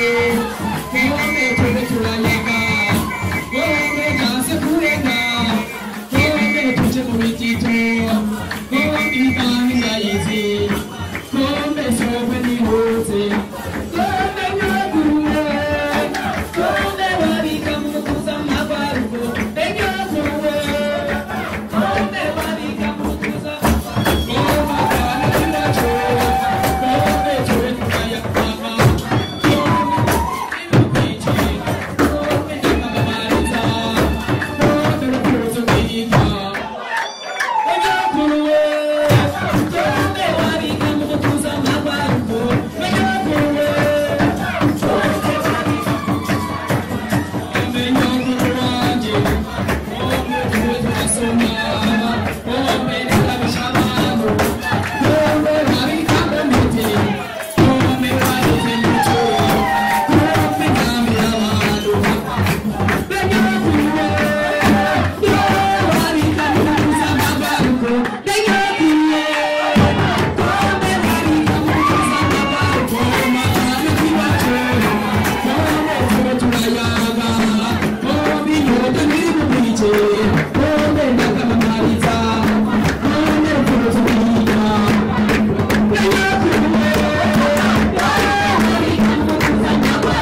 लिए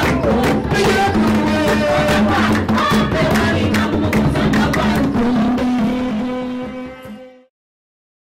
Oh,